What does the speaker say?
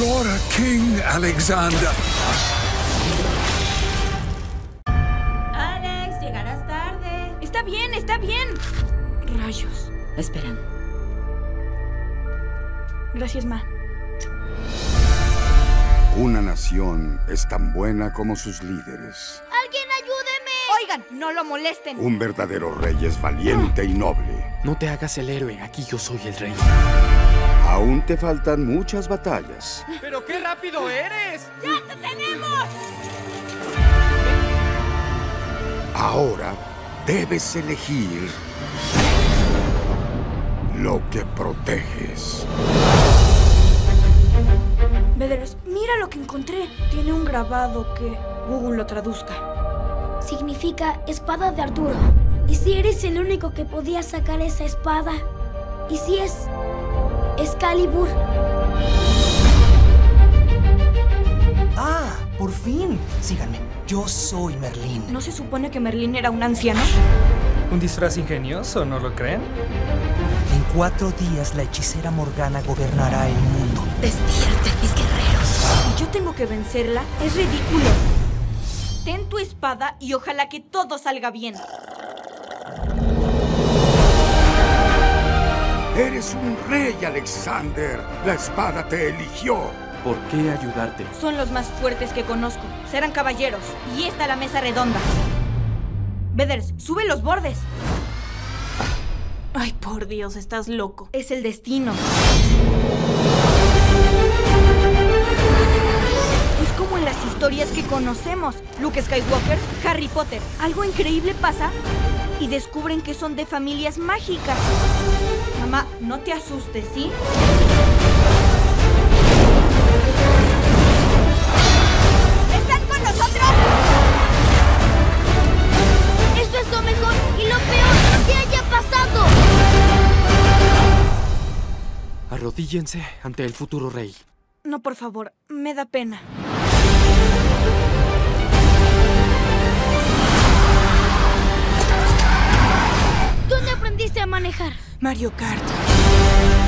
You're a king, Alexander. Alex, llegarás tarde. Está bien, está bien. Rayos. Esperan. Gracias, Ma. Una nación es tan buena como sus líderes. ¡Alguien ayúdeme! Oigan, no lo molesten. Un verdadero rey es valiente y noble. No te hagas el héroe, aquí yo soy el rey. Te faltan muchas batallas. ¡Pero qué rápido eres! ¡Ya te tenemos! Ahora debes elegir lo que proteges. Veders, mira lo que encontré. Tiene un grabado que Google lo traduzca. Significa espada de Arturo. ¿Y si eres el único que podía sacar esa espada? ¿Y si es Excalibur? Ah, por fin. Síganme. Yo soy Merlín. ¿No se supone que Merlín era un anciano? ¿Un disfraz ingenioso, no lo creen? En cuatro días la hechicera Morgana gobernará el mundo. Despierten, mis guerreros. Y yo tengo que vencerla. Es ridículo. Ten tu espada y ojalá que todo salga bien. Eres un rey, Alexander. La espada te eligió. ¿Por qué ayudarte? Son los más fuertes que conozco. Serán caballeros. Y esta la mesa redonda. Veders, sube los bordes. Ay, por Dios, estás loco. Es el destino. Como en las historias que conocemos. Luke Skywalker, Harry Potter. Algo increíble pasa y descubren que son de familias mágicas. Mamá, no te asustes, ¿sí? ¿Están con nosotros? Esto es lo mejor y lo peor que haya pasado. Arrodíllense ante el futuro rey. No, por favor, me da pena. ¿Dónde aprendiste a manejar? Mario Kart.